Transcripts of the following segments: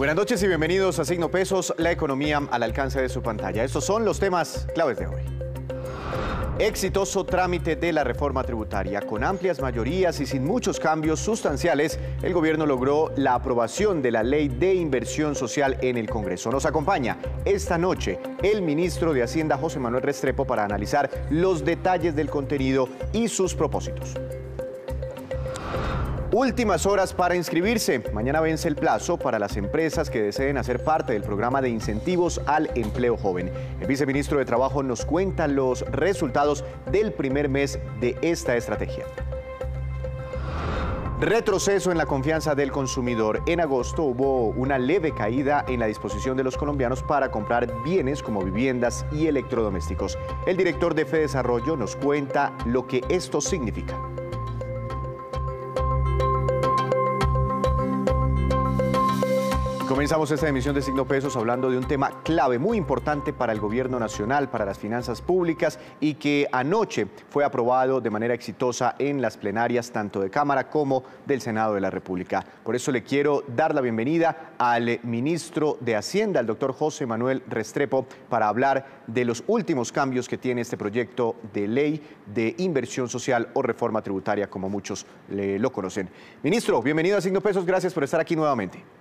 Buenas noches y bienvenidos a Signo Pesos, la economía al alcance de su pantalla. Estos son los temas claves de hoy. Exitoso trámite de la reforma tributaria. Con amplias mayorías y sin muchos cambios sustanciales, el gobierno logró la aprobación de la ley de inversión social en el Congreso. Nos acompaña esta noche el ministro de Hacienda, José Manuel Restrepo, para analizar los detalles del contenido y sus propósitos. Últimas horas para inscribirse. Mañana vence el plazo para las empresas que deseen hacer parte del programa de incentivos al empleo joven. El viceministro de Trabajo nos cuenta los resultados del primer mes de esta estrategia. Retroceso en la confianza del consumidor. En agosto hubo una leve caída en la disposición de los colombianos para comprar bienes como viviendas y electrodomésticos. El director de Fedesarrollo nos cuenta lo que esto significa. Comenzamos esta emisión de Signo Pesos hablando de un tema clave, muy importante para el gobierno nacional, para las finanzas públicas y que anoche fue aprobado de manera exitosa en las plenarias tanto de Cámara como del Senado de la República. Por eso le quiero dar la bienvenida al ministro de Hacienda, el doctor José Manuel Restrepo, para hablar de los últimos cambios que tiene este proyecto de ley de inversión social o reforma tributaria, como muchos lo conocen. Ministro, bienvenido a Signo Pesos, gracias por estar aquí nuevamente.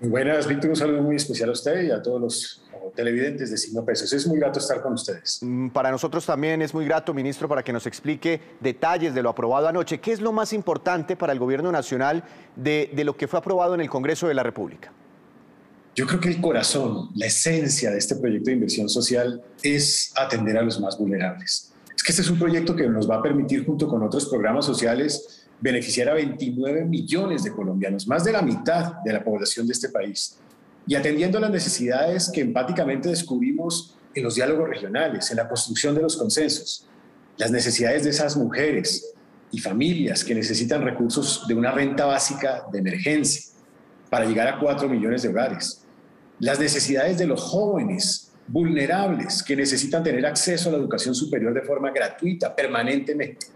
Buenas, Víctor, un saludo muy especial a usted y a todos los televidentes de Signo Pesos. Es muy grato estar con ustedes. Mm, para nosotros también es muy grato, ministro, para que nos explique detalles de lo aprobado anoche. ¿Qué es lo más importante para el gobierno nacional de, de lo que fue aprobado en el Congreso de la República? Yo creo que el corazón, la esencia de este proyecto de inversión social es atender a los más vulnerables. Es que este es un proyecto que nos va a permitir, junto con otros programas sociales, beneficiar a 29 millones de colombianos, más de la mitad de la población de este país, y atendiendo las necesidades que empáticamente descubrimos en los diálogos regionales, en la construcción de los consensos, las necesidades de esas mujeres y familias que necesitan recursos de una renta básica de emergencia para llegar a 4 millones de hogares, las necesidades de los jóvenes vulnerables que necesitan tener acceso a la educación superior de forma gratuita, permanentemente.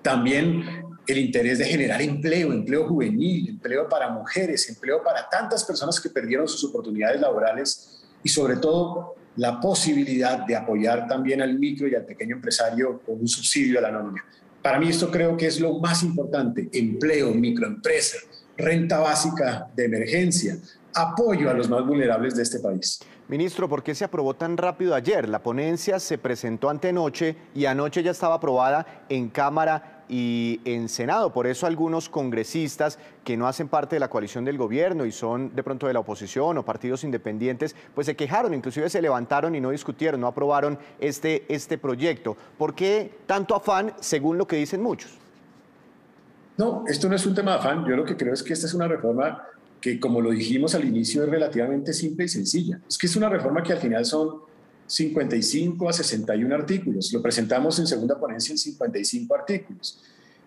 También el interés de generar empleo, empleo juvenil, empleo para mujeres, empleo para tantas personas que perdieron sus oportunidades laborales y sobre todo la posibilidad de apoyar también al micro y al pequeño empresario con un subsidio a la nómina. Para mí esto creo que es lo más importante, empleo, microempresa, renta básica de emergencia, apoyo a los más vulnerables de este país. Ministro, ¿por qué se aprobó tan rápido ayer? La ponencia se presentó antenoche y anoche ya estaba aprobada en Cámara y en Senado. Por eso algunos congresistas que no hacen parte de la coalición del gobierno y son de pronto de la oposición o partidos independientes, pues se quejaron, inclusive se levantaron y no discutieron, no aprobaron este, este proyecto. ¿Por qué tanto afán, según lo que dicen muchos? No, esto no es un tema de afán. Yo lo que creo es que esta es una reforma que, como lo dijimos al inicio, es relativamente simple y sencilla. Es que es una reforma que al final son 55 a 61 artículos. Lo presentamos en segunda ponencia en 55 artículos.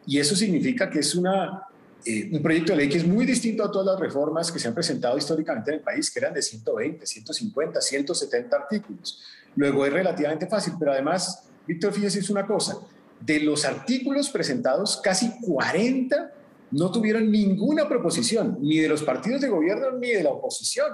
Y eso significa que es una, eh, un proyecto de ley que es muy distinto a todas las reformas que se han presentado históricamente en el país, que eran de 120, 150, 170 artículos. Luego es relativamente fácil, pero además, Víctor, fíjese, es una cosa. De los artículos presentados, casi 40 no tuvieron ninguna proposición, ni de los partidos de gobierno ni de la oposición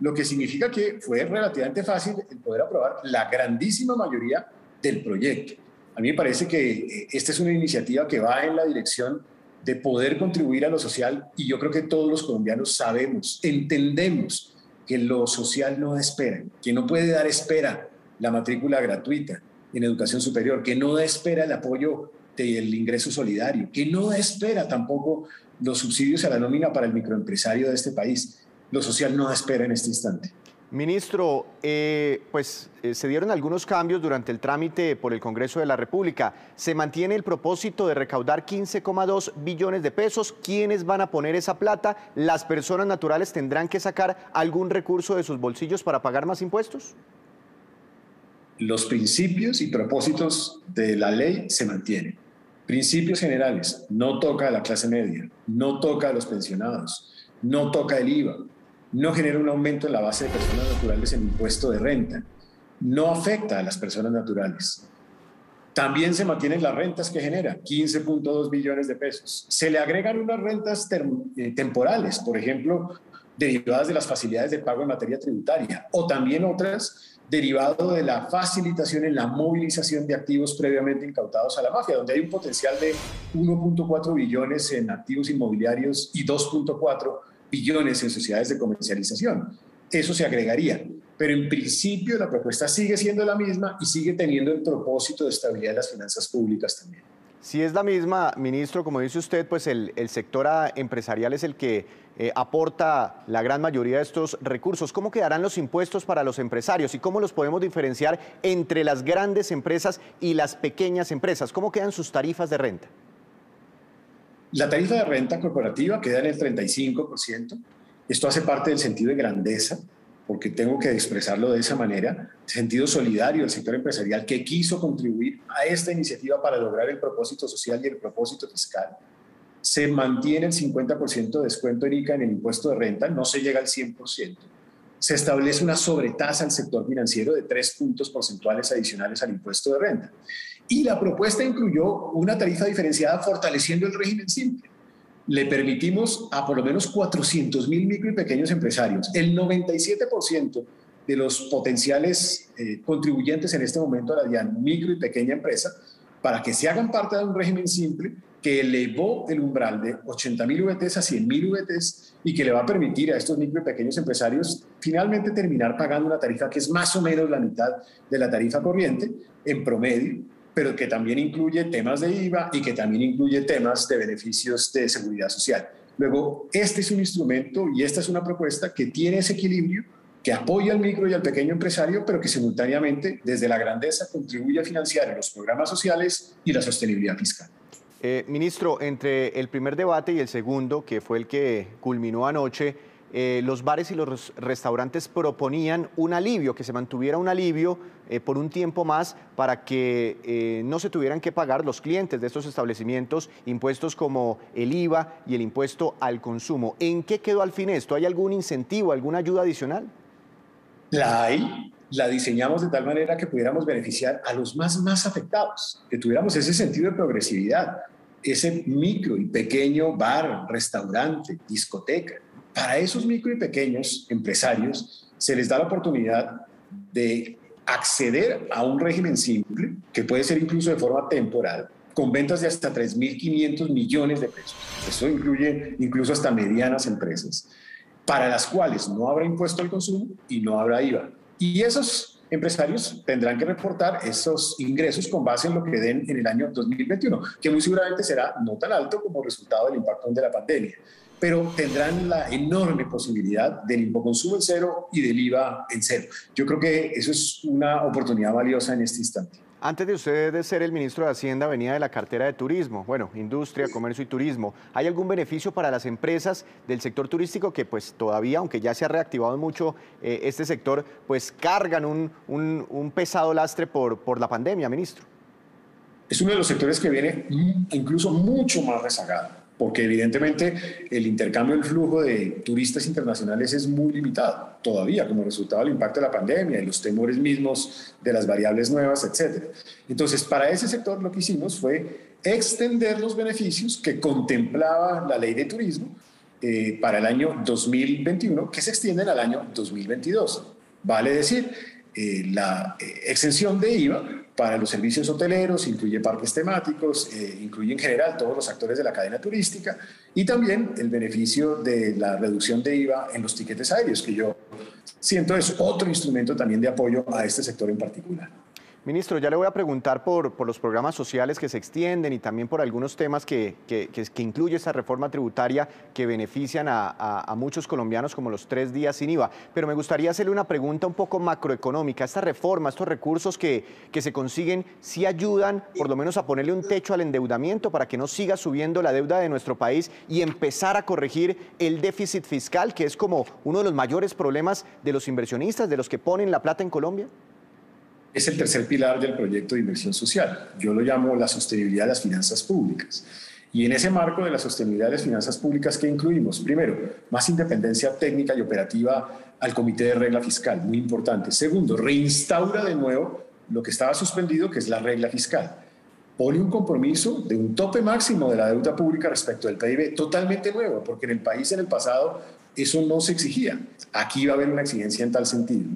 lo que significa que fue relativamente fácil el poder aprobar la grandísima mayoría del proyecto. A mí me parece que eh, esta es una iniciativa que va en la dirección de poder contribuir a lo social y yo creo que todos los colombianos sabemos, entendemos que lo social no espera, que no puede dar espera la matrícula gratuita en educación superior, que no da espera el apoyo del ingreso solidario, que no espera tampoco los subsidios a la nómina para el microempresario de este país lo social no espera en este instante. Ministro, eh, pues eh, se dieron algunos cambios durante el trámite por el Congreso de la República. Se mantiene el propósito de recaudar 15,2 billones de pesos. ¿Quiénes van a poner esa plata? ¿Las personas naturales tendrán que sacar algún recurso de sus bolsillos para pagar más impuestos? Los principios y propósitos de la ley se mantienen. Principios generales, no toca a la clase media, no toca a los pensionados, no toca el IVA, no genera un aumento en la base de personas naturales en impuesto de renta, no afecta a las personas naturales. También se mantienen las rentas que genera, 15.2 billones de pesos. Se le agregan unas rentas eh, temporales, por ejemplo, derivadas de las facilidades de pago en materia tributaria, o también otras derivado de la facilitación en la movilización de activos previamente incautados a la mafia, donde hay un potencial de 1.4 billones en activos inmobiliarios y 2.4 billones en sociedades de comercialización. Eso se agregaría. Pero en principio la propuesta sigue siendo la misma y sigue teniendo el propósito de estabilidad de las finanzas públicas también. Si es la misma, ministro, como dice usted, pues el, sector empresarial es el que eh, aporta la gran mayoría de estos recursos. ¿Cómo quedarán los impuestos para los empresarios y cómo los podemos diferenciar entre las grandes empresas y las pequeñas empresas? ¿Cómo quedan sus tarifas de renta? La tarifa de renta corporativa queda en el 35%. Esto hace parte del sentido de grandeza porque tengo que expresarlo de esa manera, sentido solidario del sector empresarial que quiso contribuir a esta iniciativa para lograr el propósito social y el propósito fiscal. Se mantiene el 50% de descuento en ICA en el impuesto de renta, no se llega al 100%. Se establece una sobretasa al sector financiero de tres puntos porcentuales adicionales al impuesto de renta. Y la propuesta incluyó una tarifa diferenciada fortaleciendo el régimen simple le permitimos a por lo menos 400 mil micro y pequeños empresarios, el 97% de los potenciales eh, contribuyentes en este momento a la DIAN, micro y pequeña empresa, para que se hagan parte de un régimen simple que elevó el umbral de 80 mil VTs a 100 mil VTs y que le va a permitir a estos micro y pequeños empresarios finalmente terminar pagando una tarifa que es más o menos la mitad de la tarifa corriente en promedio pero que también incluye temas de IVA y que también incluye temas de beneficios de seguridad social. Luego, este es un instrumento y esta es una propuesta que tiene ese equilibrio, que apoya al micro y al pequeño empresario, pero que simultáneamente, desde la grandeza, contribuye a financiar los programas sociales y la sostenibilidad fiscal. Eh, ministro, entre el primer debate y el segundo, que fue el que culminó anoche, eh, los bares y los restaurantes proponían un alivio, que se mantuviera un alivio eh, por un tiempo más para que eh, no se tuvieran que pagar los clientes de estos establecimientos impuestos como el IVA y el impuesto al consumo. ¿En qué quedó al fin esto? ¿Hay algún incentivo, alguna ayuda adicional? La hay, la diseñamos de tal manera que pudiéramos beneficiar a los más, más afectados, que tuviéramos ese sentido de progresividad, ese micro y pequeño bar, restaurante, discoteca para esos micro y pequeños empresarios se les da la oportunidad de acceder a un régimen simple, que puede ser incluso de forma temporal, con ventas de hasta 3.500 millones de pesos. Eso incluye incluso hasta medianas empresas, para las cuales no habrá impuesto al consumo y no habrá IVA. Y esos empresarios tendrán que reportar esos ingresos con base en lo que den en el año 2021, que muy seguramente será no tan alto como resultado del impacto de la pandemia pero tendrán la enorme posibilidad del impoconsumo en cero y del IVA en cero. Yo creo que eso es una oportunidad valiosa en este instante. Antes de usted de ser el ministro de Hacienda, venía de la cartera de turismo, bueno, industria, comercio y turismo. ¿Hay algún beneficio para las empresas del sector turístico que pues todavía, aunque ya se ha reactivado mucho eh, este sector, pues cargan un, un, pesado lastre por, por la pandemia, ministro? Es uno de los sectores que viene incluso mucho más rezagado porque evidentemente el intercambio, el flujo de turistas internacionales es muy limitado todavía como resultado del impacto de la pandemia y los temores mismos de las variables nuevas, etc. Entonces, para ese sector lo que hicimos fue extender los beneficios que contemplaba la ley de turismo eh, para el año 2021, que se extienden al año 2022. Vale decir, eh, la eh, exención de IVA para los servicios hoteleros, incluye parques temáticos, eh, incluye en general todos los actores de la cadena turística y también el beneficio de la reducción de IVA en los tiquetes aéreos, que yo siento es otro instrumento también de apoyo a este sector en particular. Ministro, ya le voy a preguntar por, los programas sociales que se extienden y también por algunos temas que, incluye esta reforma tributaria que benefician a, a, muchos colombianos como los tres días sin IVA. Pero me gustaría hacerle una pregunta un poco macroeconómica. Esta reforma, estos recursos que, que se consiguen, ¿sí ayudan por lo menos a ponerle un techo al endeudamiento para que no siga subiendo la deuda de nuestro país y empezar a corregir el déficit fiscal, que es como uno de los mayores problemas de los inversionistas, de los que ponen la plata en Colombia? Es el tercer pilar del proyecto de inversión social. Yo lo llamo la sostenibilidad de las finanzas públicas. Y en ese marco de la sostenibilidad de las finanzas públicas, ¿qué incluimos? Primero, más independencia técnica y operativa al Comité de Regla Fiscal, muy importante. Segundo, reinstaura de nuevo lo que estaba suspendido, que es la regla fiscal. Pone un compromiso de un tope máximo de la deuda pública respecto del PIB totalmente nuevo, porque en el país en el pasado eso no se exigía. Aquí va a haber una exigencia en tal sentido.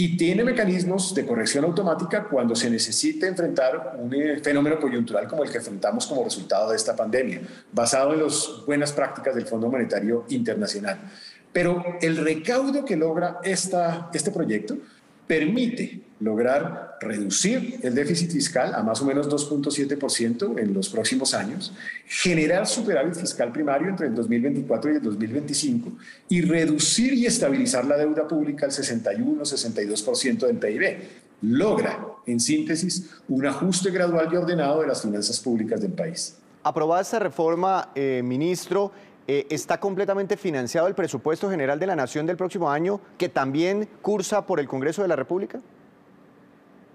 Y tiene mecanismos de corrección automática cuando se necesite enfrentar un eh, fenómeno coyuntural como el que enfrentamos como resultado de esta pandemia, basado en las buenas prácticas del Fondo Monetario Internacional. Pero el recaudo que logra esta, este proyecto permite lograr reducir el déficit fiscal a más o menos 2.7% en los próximos años, generar superávit fiscal primario entre el 2024 y el 2025 y reducir y estabilizar la deuda pública al 61-62% del PIB. Logra, en síntesis, un ajuste gradual y ordenado de las finanzas públicas del país. Aprobada esta reforma, eh, ministro, eh, está completamente financiado el presupuesto general de la Nación del próximo año, que también cursa por el Congreso de la República?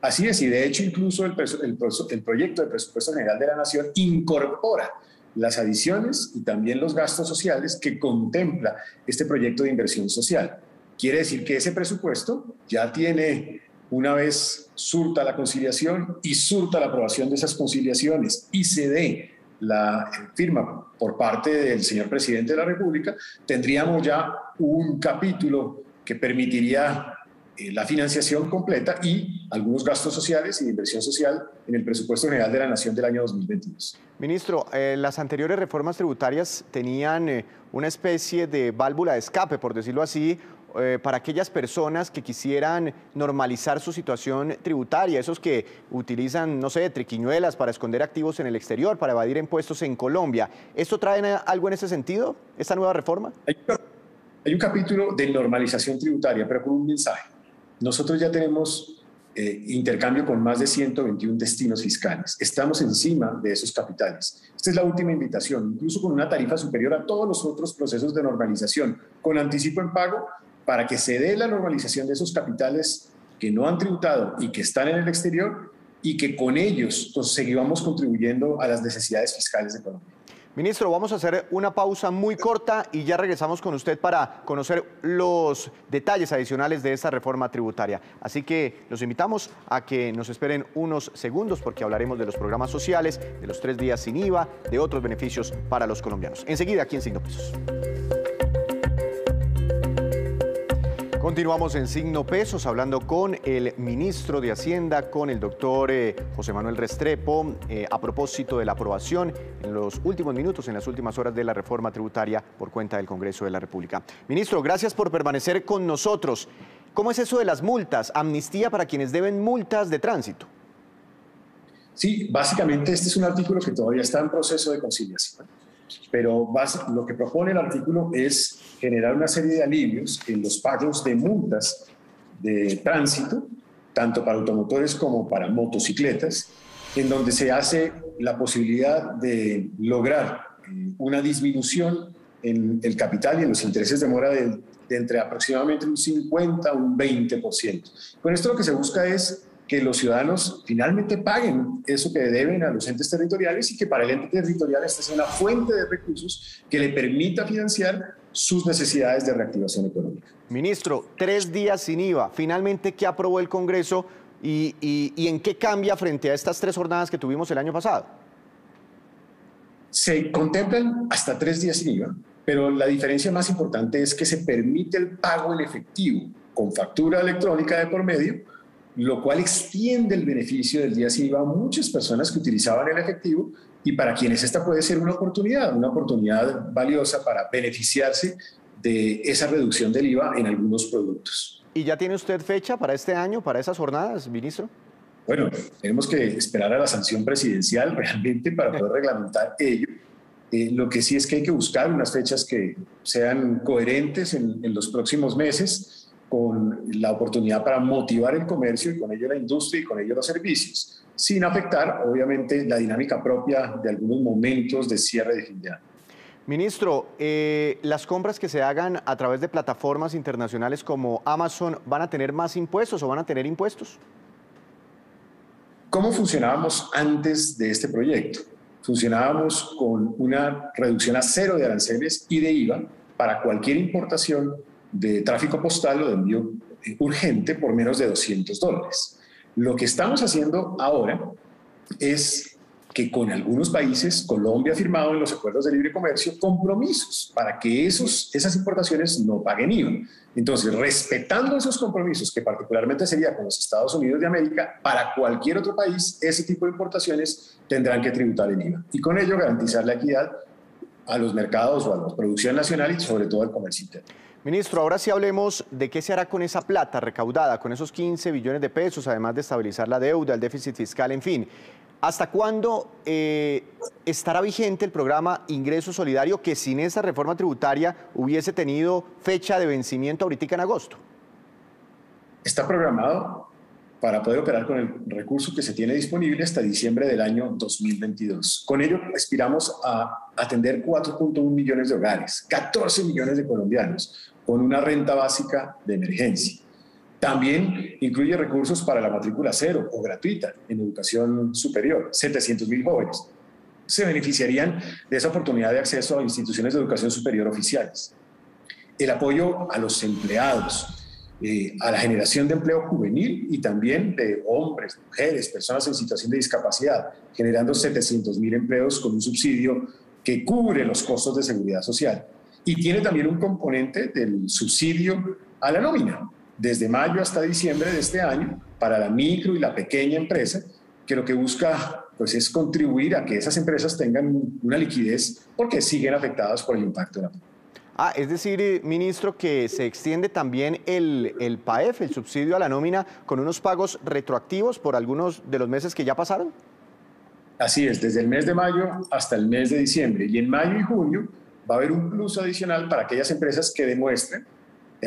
Así es, y de hecho incluso el, el, proyecto de presupuesto general de la Nación incorpora las adiciones y también los gastos sociales que contempla este proyecto de inversión social. Quiere decir que ese presupuesto ya tiene, una vez surta la conciliación y surta la aprobación de esas conciliaciones y se dé la firma por parte del señor presidente de la República, tendríamos ya un capítulo que permitiría eh, la financiación completa y algunos gastos sociales y inversión social en el presupuesto general de la Nación del año 2022. Ministro, eh, las anteriores reformas tributarias tenían eh, una especie de válvula de escape, por decirlo así, eh, para aquellas personas que quisieran normalizar su situación tributaria, esos que utilizan, no sé, triquiñuelas para esconder activos en el exterior, para evadir impuestos en Colombia. ¿Esto trae algo en ese sentido, esta nueva reforma? Hay, un capítulo de normalización tributaria, pero con un mensaje. Nosotros ya tenemos eh, intercambio con más de 121 destinos fiscales. Estamos encima de esos capitales. Esta es la última invitación, incluso con una tarifa superior a todos los otros procesos de normalización, con anticipo en pago para que se dé la normalización de esos capitales que no han tributado y que están en el exterior y que con ellos pues, seguimos contribuyendo a las necesidades fiscales de Colombia. Ministro, vamos a hacer una pausa muy corta y ya regresamos con usted para conocer los detalles adicionales de esta reforma tributaria. Así que los invitamos a que nos esperen unos segundos porque hablaremos de los programas sociales, de los tres días sin IVA, de otros beneficios para los colombianos. Enseguida aquí en Signo Pesos. Continuamos en Signo Pesos hablando con el ministro de Hacienda, con el doctor eh, José Manuel Restrepo, eh, a propósito de la aprobación en los últimos minutos, en las últimas horas de la reforma tributaria por cuenta del Congreso de la República. Ministro, gracias por permanecer con nosotros. ¿Cómo es eso de las multas? Amnistía para quienes deben multas de tránsito. Sí, básicamente este es un artículo que todavía está en proceso de conciliación pero lo que propone el artículo es generar una serie de alivios en los pagos de multas de tránsito, tanto para automotores como para motocicletas, en donde se hace la posibilidad de lograr eh, una disminución en el capital y en los intereses de mora de, de entre aproximadamente un 50 a un 20%. Con esto lo que se busca es que los ciudadanos finalmente paguen eso que deben a los entes territoriales y que para el ente territorial esta sea una fuente de recursos que le permita financiar sus necesidades de reactivación económica. Ministro, tres días sin IVA. Finalmente, ¿qué aprobó el Congreso y, y en qué cambia frente a estas tres jornadas que tuvimos el año pasado? Se contemplan hasta tres días sin IVA, pero la diferencia más importante es que se permite el pago en efectivo con factura electrónica de por medio lo cual extiende el beneficio del día sin IVA a muchas personas que utilizaban el efectivo y para quienes esta puede ser una oportunidad, una oportunidad valiosa para beneficiarse de esa reducción del IVA en algunos productos. ¿Y ya tiene usted fecha para este año, para esas jornadas, ministro? Bueno, tenemos que esperar a la sanción presidencial realmente para poder reglamentar ello. Eh, lo que sí es que hay que buscar unas fechas que sean coherentes en, en los próximos meses con la oportunidad para motivar el comercio y con ello la industria y con ello los servicios, sin afectar obviamente la dinámica propia de algunos momentos de cierre de fin de año. Ministro, eh, ¿las compras que se hagan a través de plataformas internacionales como Amazon van a tener más impuestos o van a tener impuestos? ¿Cómo funcionábamos antes de este proyecto? Funcionábamos con una reducción a cero de aranceles y de IVA para cualquier importación de tráfico postal o de envío urgente por menos de 200 dólares. Lo que estamos haciendo ahora es que con algunos países Colombia ha firmado en los acuerdos de libre comercio compromisos para que esos, esas importaciones no paguen IVA. Entonces, respetando esos compromisos, que particularmente sería con los Estados Unidos de América, para cualquier otro país, ese tipo de importaciones tendrán que tributar en IVA. Y con ello garantizar la equidad a los mercados o a la producción nacional y sobre todo al comercio interno. Ministro, ahora sí hablemos de qué se hará con esa plata recaudada, con esos 15 billones de pesos, además de estabilizar la deuda, el déficit fiscal, en fin. ¿Hasta cuándo eh, estará vigente el programa Ingreso Solidario que sin esa reforma tributaria hubiese tenido fecha de vencimiento ahorita en agosto? Está programado para poder operar con el recurso que se tiene disponible hasta diciembre del año 2022. Con ello aspiramos a atender 4.1 millones de hogares, 14 millones de colombianos, con una renta básica de emergencia. También incluye recursos para la matrícula cero o gratuita en educación superior, 700 mil jóvenes. Se beneficiarían de esa oportunidad de acceso a instituciones de educación superior oficiales. El apoyo a los empleados, eh, a la generación de empleo juvenil y también de hombres, mujeres, personas en situación de discapacidad, generando 700 mil empleos con un subsidio que cubre los costos de seguridad social. Y tiene también un componente del subsidio a la nómina, desde mayo hasta diciembre de este año para la micro y la pequeña empresa, que lo que busca pues, es contribuir a que esas empresas tengan una liquidez porque siguen afectadas por el impacto de la pandemia. Ah, es decir, eh, ministro, que se extiende también el, el PAEF, el subsidio a la nómina, con unos pagos retroactivos por algunos de los meses que ya pasaron. Así es, desde el mes de mayo hasta el mes de diciembre. Y en mayo y junio va a haber un plus adicional para aquellas empresas que demuestren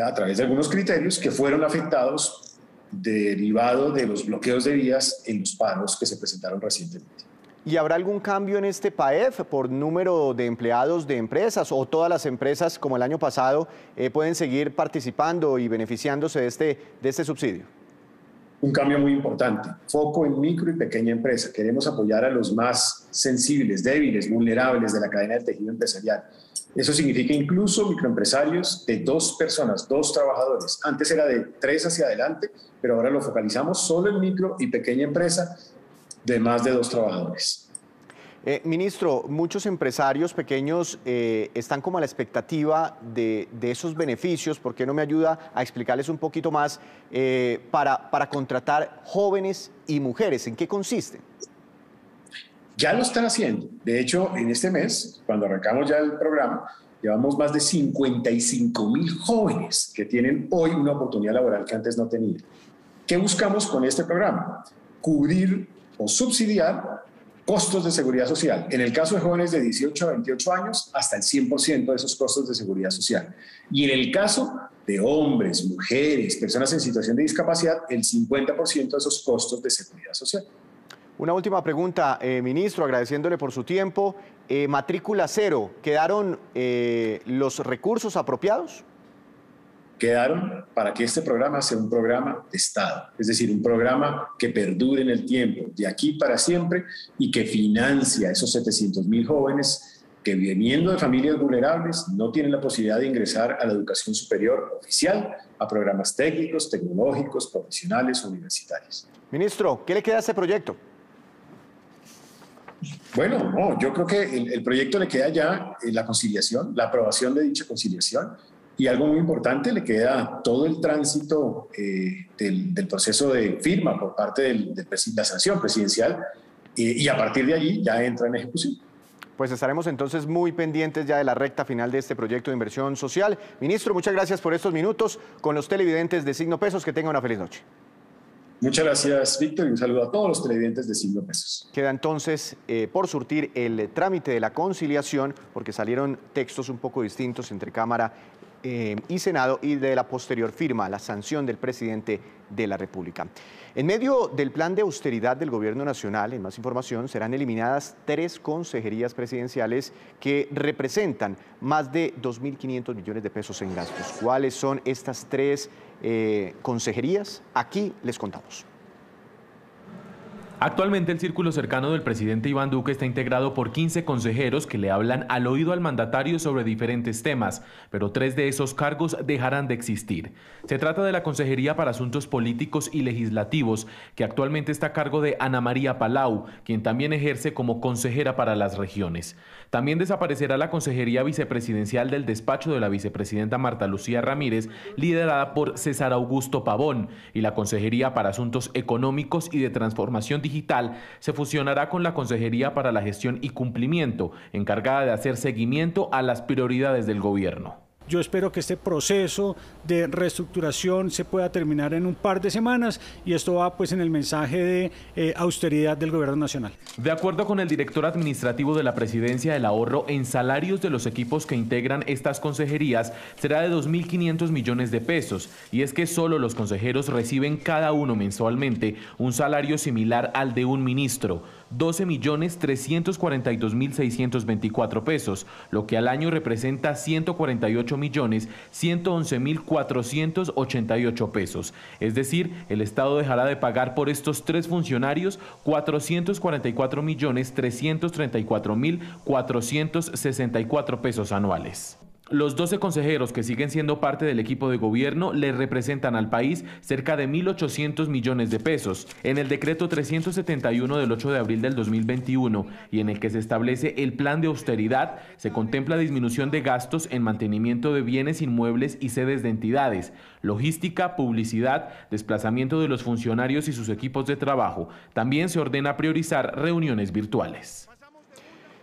a través de algunos criterios que fueron afectados derivado de los bloqueos de vías en los paros que se presentaron recientemente. ¿Y habrá algún cambio en este PAEF por número de empleados de empresas o todas las empresas, como el año pasado, eh, pueden seguir participando y beneficiándose de este, de este subsidio? Un cambio muy importante, foco en micro y pequeña empresa. Queremos apoyar a los más sensibles, débiles, vulnerables de la cadena de tejido empresarial. Eso significa incluso microempresarios de dos personas, dos trabajadores. Antes era de tres hacia adelante, pero ahora lo focalizamos solo en micro y pequeña empresa de más de dos trabajadores. Eh, ministro, muchos empresarios pequeños eh, están como a la expectativa de, esos beneficios. ¿Por qué no me ayuda a explicarles un poquito más eh, para, para contratar jóvenes y mujeres? ¿En qué consiste? Ya lo están haciendo. De hecho, en este mes, cuando arrancamos ya el programa, llevamos más de 55 mil jóvenes que tienen hoy una oportunidad laboral que antes no tenían. ¿Qué buscamos con este programa? Cubrir o subsidiar costos de seguridad social. En el caso de jóvenes de 18 a 28 años, hasta el 100% de esos costos de seguridad social. Y en el caso de hombres, mujeres, personas en situación de discapacidad, el 50% de esos costos de seguridad social. Una última pregunta, eh, ministro, agradeciéndole por su tiempo. Eh, matrícula cero, ¿quedaron eh, los recursos apropiados? Quedaron para que este programa sea un programa de Estado, es decir, un programa que perdure en el tiempo, de aquí para siempre, y que financia a esos 700 mil jóvenes que viniendo de familias vulnerables no tienen la posibilidad de ingresar a la educación superior oficial, a programas técnicos, tecnológicos, profesionales, universitarios. Ministro, ¿qué le queda a este proyecto? Bueno, no, yo creo que el, proyecto le queda ya eh, la conciliación, la aprobación de dicha conciliación y algo muy importante, le queda todo el tránsito eh, del, proceso de firma por parte de la sanción presidencial y a partir de allí ya entra en ejecución. Pues estaremos entonces muy pendientes ya de la recta final de este proyecto de inversión social. Ministro, muchas gracias por estos minutos con los televidentes de Signo Pesos. Que tenga una feliz noche. Muchas gracias, Víctor, y un saludo a todos los televidentes de Signo Pesos. Queda entonces eh, por surtir el trámite de la conciliación, porque salieron textos un poco distintos entre Cámara eh, y Senado y de la posterior firma, la sanción del presidente de la República. En medio del plan de austeridad del Gobierno Nacional, en más información, serán eliminadas tres consejerías presidenciales que representan más de 2.500 millones de pesos en gastos. ¿Cuáles son estas tres eh, consejerías? Aquí les contamos. Actualmente el círculo cercano del presidente Iván Duque está integrado por 15 consejeros que le hablan al oído al mandatario sobre diferentes temas, pero tres de esos cargos dejarán de existir. Se trata de la Consejería para Asuntos Políticos y Legislativos, que actualmente está a cargo de Ana María Palau, quien también ejerce como consejera para las regiones. También desaparecerá la Consejería Vicepresidencial del despacho de la vicepresidenta Marta Lucía Ramírez, liderada por César Augusto Pavón, y la Consejería para Asuntos Económicos y de Transformación Digital se fusionará con la Consejería para la Gestión y Cumplimiento, encargada de hacer seguimiento a las prioridades del gobierno. Yo espero que este proceso de reestructuración se pueda terminar en un par de semanas y esto va pues en el mensaje de eh, austeridad del gobierno nacional. De acuerdo con el director administrativo de la Presidencia, el ahorro en salarios de los equipos que integran estas consejerías será de 2.500 millones de pesos y es que solo los consejeros reciben cada uno mensualmente un salario similar al de un ministro. 12 millones 342 mil 624 pesos, lo que al año representa 148 millones 111 mil 488 pesos. Es decir, el Estado dejará de pagar por estos tres funcionarios 444 millones 334 mil 464 pesos anuales. Los 12 consejeros que siguen siendo parte del equipo de gobierno le representan al país cerca de 1.800 millones de pesos. En el decreto 371 del 8 de abril del 2021 y en el que se establece el plan de austeridad, se contempla disminución de gastos en mantenimiento de bienes inmuebles y sedes de entidades, logística, publicidad, desplazamiento de los funcionarios y sus equipos de trabajo. También se ordena priorizar reuniones virtuales.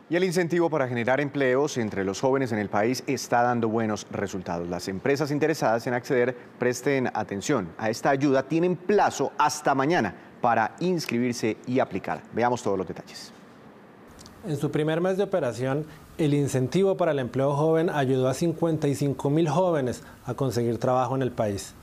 Y el incentivo para generar empleos entre los jóvenes en el país está dando buenos resultados. Las empresas interesadas en acceder presten atención a esta ayuda. Tienen plazo hasta mañana para inscribirse y aplicar. Veamos todos los detalles. En su primer mes de operación, el incentivo para el empleo joven ayudó a 55 mil jóvenes a conseguir trabajo en el país.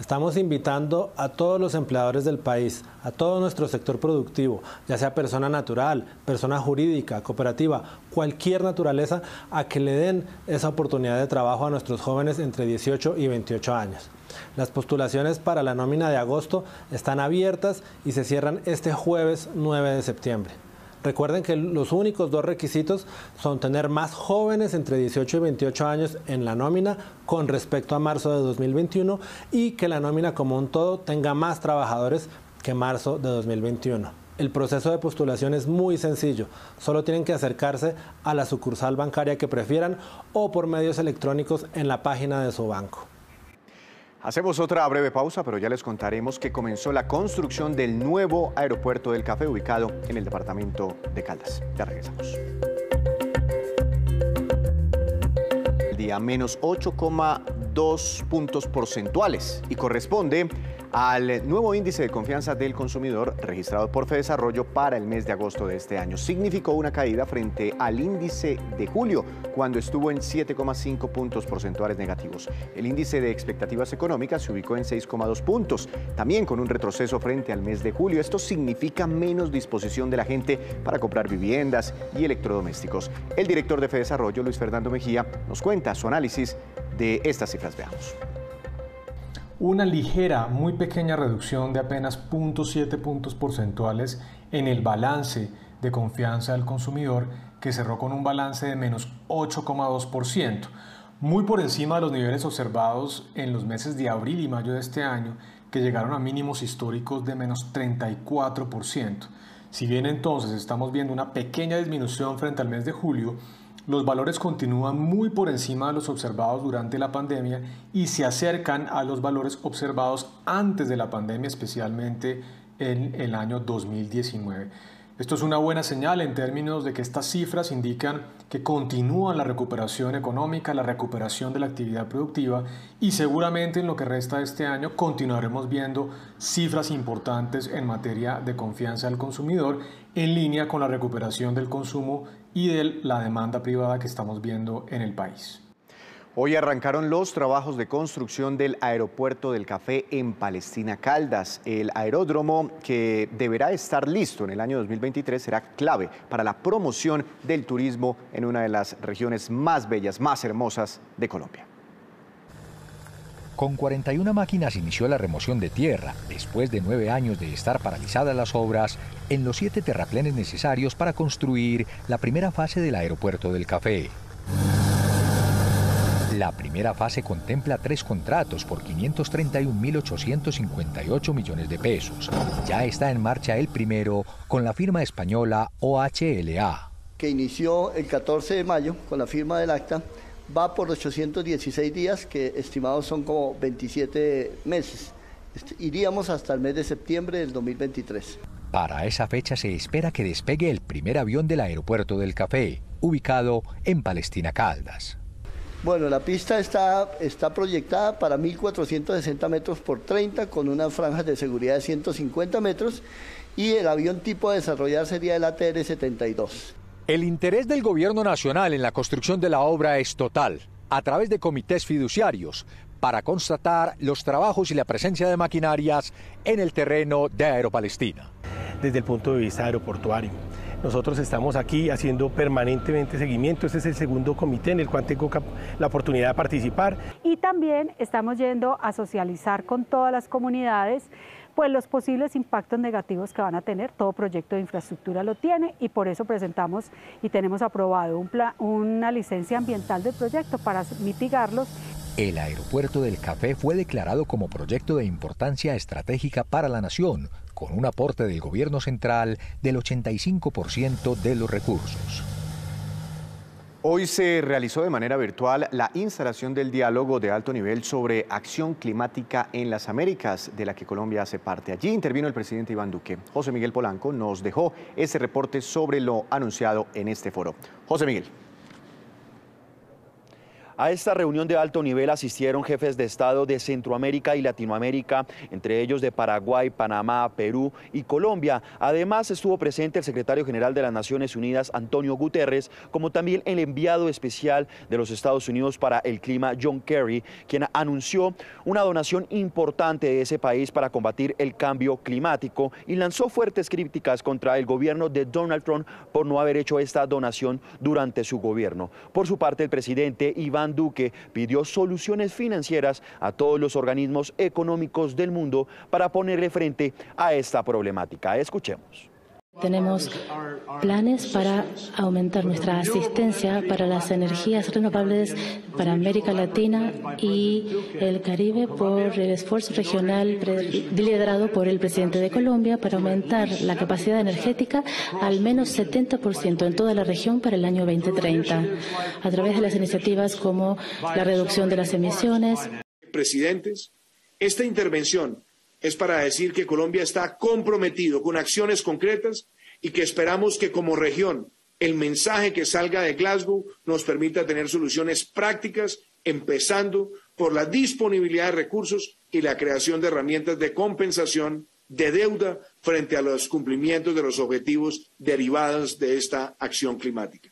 Estamos invitando a todos los empleadores del país, a todo nuestro sector productivo, ya sea persona natural, persona jurídica, cooperativa, cualquier naturaleza, a que le den esa oportunidad de trabajo a nuestros jóvenes entre 18 y 28 años. Las postulaciones para la nómina de agosto están abiertas y se cierran este jueves 9 de septiembre. Recuerden que los únicos dos requisitos son tener más jóvenes entre 18 y 28 años en la nómina con respecto a marzo de 2021 y que la nómina como un todo tenga más trabajadores que marzo de 2021. El proceso de postulación es muy sencillo. Solo tienen que acercarse a la sucursal bancaria que prefieran o por medios electrónicos en la página de su banco. Hacemos otra breve pausa, pero ya les contaremos que comenzó la construcción del nuevo aeropuerto del café ubicado en el departamento de Caldas. Ya regresamos. El día menos 8,2 puntos porcentuales y corresponde al nuevo índice de confianza del consumidor registrado por Fedesarrollo para el mes de agosto de este año. Significó una caída frente al índice de julio, cuando estuvo en 7,5 puntos porcentuales negativos. El índice de expectativas económicas se ubicó en 6,2 puntos, también con un retroceso frente al mes de julio. Esto significa menos disposición de la gente para comprar viviendas y electrodomésticos. El director de Fedesarrollo, Luis Fernando Mejía, nos cuenta su análisis de estas cifras. Veamos una ligera, muy pequeña reducción de apenas 0.7 puntos porcentuales en el balance de confianza del consumidor, que cerró con un balance de menos 8,2%, muy por encima de los niveles observados en los meses de abril y mayo de este año, que llegaron a mínimos históricos de menos 34%. Si bien entonces estamos viendo una pequeña disminución frente al mes de julio, los valores continúan muy por encima de los observados durante la pandemia y se acercan a los valores observados antes de la pandemia, especialmente en el año 2019. Esto es una buena señal en términos de que estas cifras indican que continúa la recuperación económica, la recuperación de la actividad productiva y seguramente en lo que resta de este año continuaremos viendo cifras importantes en materia de confianza del consumidor en línea con la recuperación del consumo y de la demanda privada que estamos viendo en el país. Hoy arrancaron los trabajos de construcción del aeropuerto del café en Palestina Caldas. El aeródromo que deberá estar listo en el año 2023 será clave para la promoción del turismo en una de las regiones más bellas, más hermosas de Colombia. Con 41 máquinas inició la remoción de tierra, después de nueve años de estar paralizadas las obras, en los siete terraplenes necesarios para construir la primera fase del aeropuerto del Café. La primera fase contempla tres contratos por 531.858 millones de pesos. Ya está en marcha el primero con la firma española OHLA. Que inició el 14 de mayo con la firma del acta va por 816 días, que estimados son como 27 meses. Iríamos hasta el mes de septiembre del 2023. Para esa fecha se espera que despegue el primer avión del aeropuerto del Café, ubicado en Palestina Caldas. Bueno, la pista está, está proyectada para 1.460 metros por 30 con una franja de seguridad de 150 metros y el avión tipo a desarrollar sería el ATR-72. El interés del gobierno nacional en la construcción de la obra es total, a través de comités fiduciarios, para constatar los trabajos y la presencia de maquinarias en el terreno de Aeropalestina. Desde el punto de vista aeroportuario. Nosotros estamos aquí haciendo permanentemente seguimiento. Este es el segundo comité en el cual tengo la oportunidad de participar. Y también estamos yendo a socializar con todas las comunidades pues los posibles impactos negativos que van a tener. Todo proyecto de infraestructura lo tiene y por eso presentamos y tenemos aprobado un una licencia ambiental del proyecto para mitigarlos. El aeropuerto del Café fue declarado como proyecto de importancia estratégica para la nación, con un aporte del gobierno central del 85% de los recursos. Hoy se realizó de manera virtual la instalación del diálogo de alto nivel sobre acción climática en las Américas, de la que Colombia hace parte. Allí intervino el presidente Iván Duque. José Miguel Polanco nos dejó ese reporte sobre lo anunciado en este foro. José Miguel. A esta reunión de alto nivel asistieron jefes de Estado de Centroamérica y Latinoamérica, entre ellos de Paraguay, Panamá, Perú y Colombia. Además estuvo presente el secretario general de las Naciones Unidas, Antonio Guterres, como también el enviado especial de los Estados Unidos para el clima, John Kerry, quien anunció una donación importante de ese país para combatir el cambio climático y lanzó fuertes críticas contra el gobierno de Donald Trump por no haber hecho esta donación durante su gobierno. Por su parte, el presidente Iván Duque pidió soluciones financieras a todos los organismos económicos del mundo para ponerle frente a esta problemática. Escuchemos. Tenemos planes para aumentar nuestra asistencia para las energías renovables para América Latina y el Caribe por el esfuerzo regional liderado por el presidente de Colombia para aumentar la capacidad energética al menos 70% en toda la región para el año 2030, a través de las iniciativas como la reducción de las emisiones. Presidentes, esta intervención es para decir que Colombia está comprometido con acciones concretas y que esperamos que como región el mensaje que salga de Glasgow nos permita tener soluciones prácticas, empezando por la disponibilidad de recursos y la creación de herramientas de compensación de deuda frente a los cumplimientos de los objetivos derivados de esta acción climática.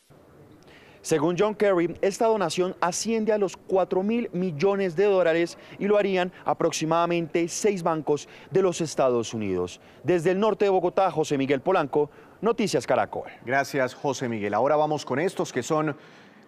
Según John Kerry, esta donación asciende a los 4 mil millones de dólares y lo harían aproximadamente seis bancos de los Estados Unidos. Desde el norte de Bogotá, José Miguel Polanco, Noticias Caracol. Gracias, José Miguel. Ahora vamos con estos que son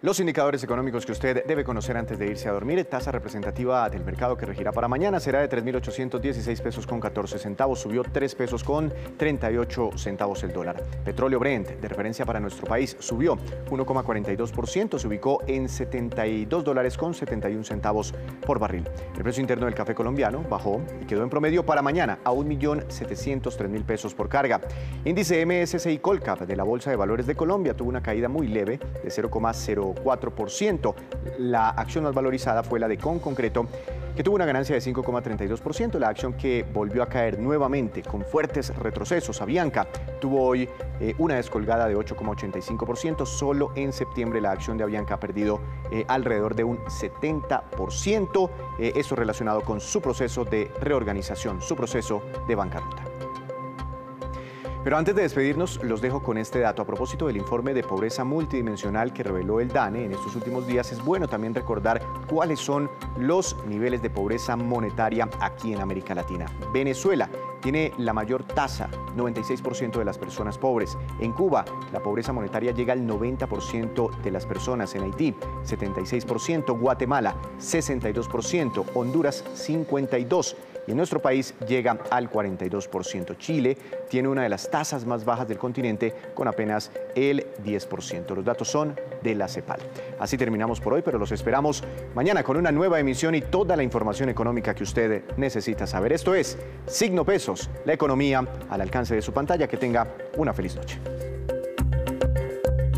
los indicadores económicos que usted debe conocer antes de irse a dormir. Tasa representativa del mercado que regirá para mañana será de 3.816 pesos con 14 centavos. Subió 3 pesos con 38 centavos el dólar. Petróleo Brent, de referencia para nuestro país, subió 1,42%. Se ubicó en 72 dólares con 71 centavos por barril. El precio interno del café colombiano bajó y quedó en promedio para mañana a 1.703.000 pesos por carga. Índice MSCI Colcap de la Bolsa de Valores de Colombia tuvo una caída muy leve de 0,0 4%. La acción más valorizada fue la de Con Concreto, que tuvo una ganancia de 5,32%. La acción que volvió a caer nuevamente con fuertes retrocesos. Avianca tuvo hoy eh, una descolgada de 8,85%. Solo en septiembre la acción de Avianca ha perdido eh, alrededor de un 70%. Eh, eso relacionado con su proceso de reorganización, su proceso de bancarrota. Pero antes de despedirnos, los dejo con este dato. A propósito del informe de pobreza multidimensional que reveló el DANE en estos últimos días, es bueno también recordar cuáles son los niveles de pobreza monetaria aquí en América Latina. Venezuela tiene la mayor tasa, 96% de las personas pobres. En Cuba, la pobreza monetaria llega al 90% de las personas. En Haití, 76%. Guatemala, 62%. Honduras, 52% y en nuestro país llega al 42%. Chile tiene una de las tasas más bajas del continente con apenas el 10%. Los datos son de la CEPAL. Así terminamos por hoy, pero los esperamos mañana con una nueva emisión y toda la información económica que usted necesita saber. Esto es Signo Pesos, la economía al alcance de su pantalla. Que tenga una feliz noche.